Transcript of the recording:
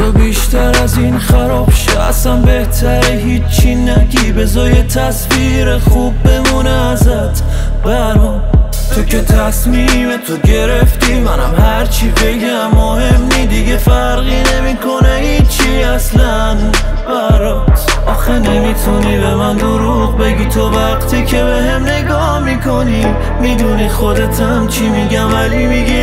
تو بیشتر از این خراب شه اصلا بهتره هیچی نگی. بزا یه تصویر خوب بمونه ازت. برام. تو که تصمیم تو گرفتی. منم هرچی بگم مهم نی. دیگه فرقی نمی‌کنه هیچی اصلا. برات. آخه نمی‌تونی به من دروغ بگی. تو وقتی که به هم نگاه می‌کنی می‌دونی خودتم چی میگم ولی میگی